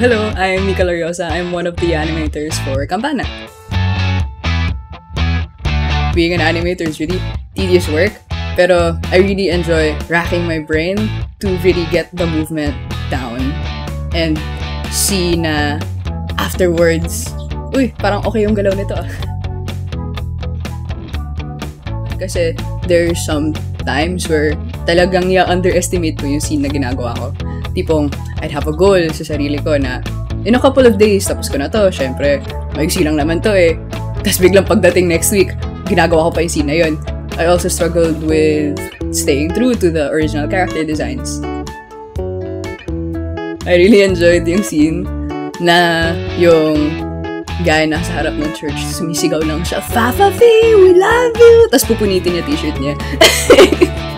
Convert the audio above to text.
Hello, I'm Mika Lariosa. I'm one of the animators for Campana. Being an animator is really tedious work, pero I really enjoy racking my brain to really get the movement down and see na afterwards, uy, parang okay yung galaw nito ah. Kasi there's some times where talagang i-underestimate ko yung scene na ginagawa ko. Tipong, I'd have a goal sa sarili ko na in a couple of days, tapos ko na to. Siyempre, maiksi lang naman to eh. Tapos biglang pagdating next week, ginagawa ko pa yung scene na yun. I also struggled with staying true to the original character designs. I really enjoyed yung scene na yung guy nasa harap ng church, sumisigaw lang siya, Fafa Fee, we love you! Tapos pupunitin niya t-shirt niya.